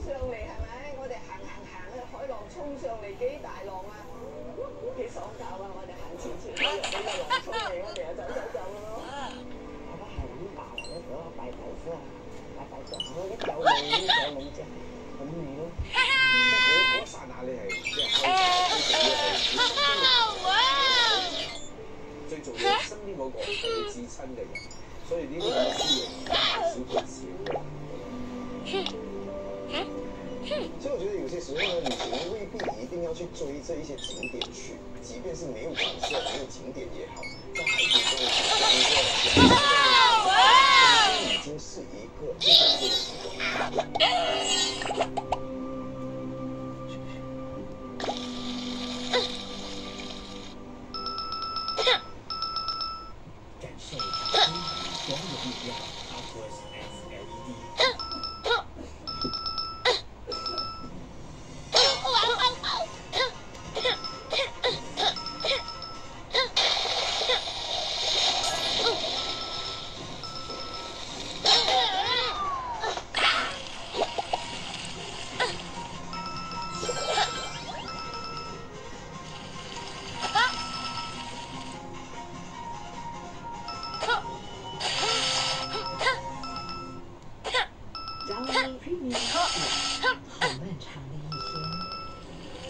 上嚟係咪？我哋行行行，海浪衝上嚟幾大浪啊！幾爽搞啊！我哋行前前都有俾個浪衝嚟，我哋又走走走咯。我覺得係咁大嘅嗰個大頭先啊，大頭像我一有你呢個女仔，咁你咯。即係嗰嗰一剎那你係即係開最重要身邊嗰個係至親嘅人，所以呢啲咁嘅資源少少我觉得有些时候呢，旅行未必一定要去追这一些景点去，即便是没有景色、没有景点也好，在海边都会体验过，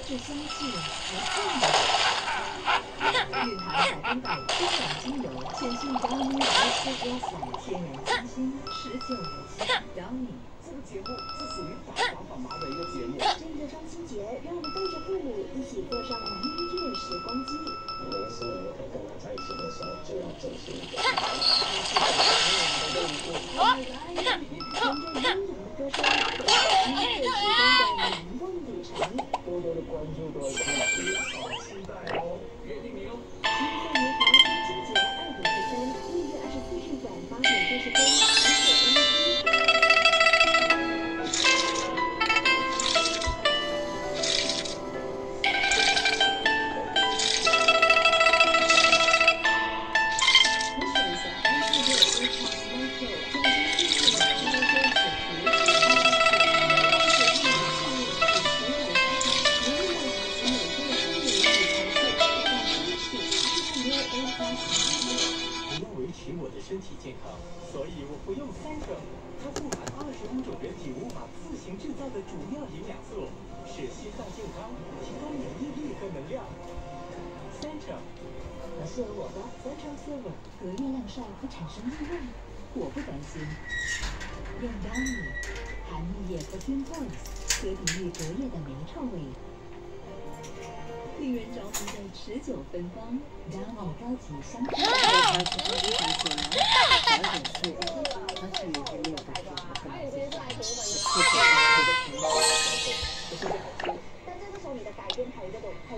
这香气和韵含百分百天然精油，全新 Downy S S 天然清新，持久有效。Downy 这个节目是属于爸爸妈妈的一个节目。这个双亲节，让我们带着父母一起过上蜜月时光机。每一次你和跟他在一起的时候，就要珍惜一点。跟着悠扬的歌声，走进音乐之中的难忘旅程。多多的关注，多多的我要维持我的身体健康，所以我服用三成。它富含二十五种人体无法自行制造的主要营养素，使心脏健康，提高免疫力和能量。三成。适合我的 Central Silver 隔夜晾晒不产生异味，我不担心。用 d a n 含蜜叶 Perfume Points 可抵御隔夜的霉臭味，令人着迷的持久芬芳，Dior 高级香氛，的高级香水，代表的是高级的包装啊。导演今天是。这个时候你的，个东，它，